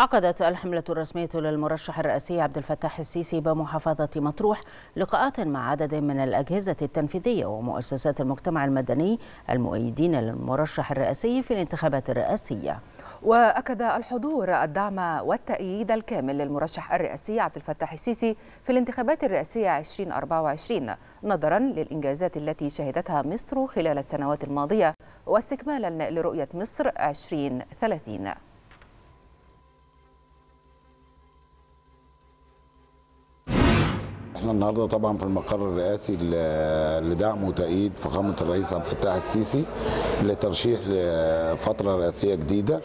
عقدت الحملة الرسمية للمرشح الرئاسي عبد الفتاح السيسي بمحافظة مطروح لقاءات مع عدد من الأجهزة التنفيذية ومؤسسات المجتمع المدني المؤيدين للمرشح الرئاسي في الانتخابات الرئاسية. وأكد الحضور الدعم والتأييد الكامل للمرشح الرئاسي عبد الفتاح السيسي في الانتخابات الرئاسية 2024 نظرا للإنجازات التي شهدتها مصر خلال السنوات الماضية واستكمالا لرؤية مصر 2030 إحنا النهارده طبعا في المقر الرئاسي لدعم وتأييد فخامة الرئيس عبد الفتاح السيسي لترشيح لفترة رئاسية جديدة.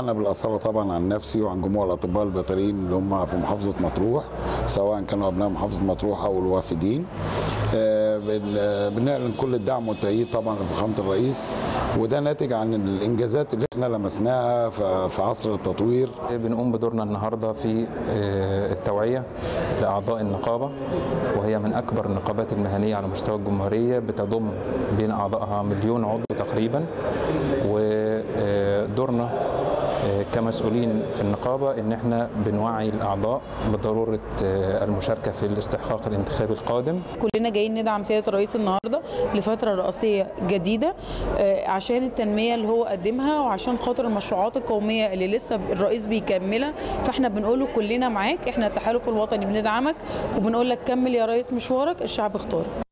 أنا بالأصالة طبعا عن نفسي وعن جموع الأطباء البيطريين اللي هم في محافظة مطروح سواء كانوا أبناء محافظة مطروح أو الوافدين. بنعلن كل الدعم والتأييد طبعا لفخامه الرئيس وده ناتج عن الإنجازات اللي إحنا لمسناها في عصر التطوير. بنقوم بدورنا النهارده في التوعية لأعضاء النقابة وهي من أكبر النقابات المهنية على مستوى الجمهورية بتضم بين أعضائها مليون عضو تقريبا ودورنا كمسؤولين في النقابة إن إحنا بنوعي الأعضاء بضرورة المشاركة في الاستحقاق الانتخابي القادم. كلنا جايين ندعم سيادة الرئيس النهارده لفترة رئاسية جديدة عشان التنمية اللي هو قدمها وعشان خاطر المشروعات القومية اللي لسه الرئيس بيكملها فإحنا بنقول له كلنا معاك إحنا التحالف الوطني بندعمك وبنقول لك كمل يا ريس مشوارك الشعب اختارك.